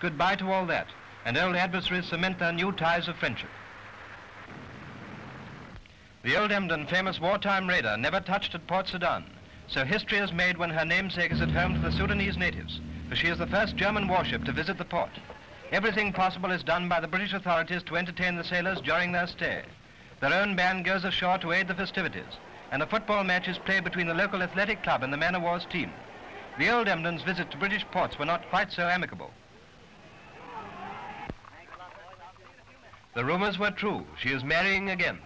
goodbye to all that, and old adversaries cement their new ties of friendship. The old Emden famous wartime raider never touched at Port Sudan, so history is made when her namesake is at home to the Sudanese natives, for she is the first German warship to visit the port. Everything possible is done by the British authorities to entertain the sailors during their stay. Their own band goes ashore to aid the festivities, and a football match is played between the local athletic club and the man of war's team. The old Emden's visit to British ports were not quite so amicable. The rumors were true. She is marrying again.